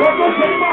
Loco,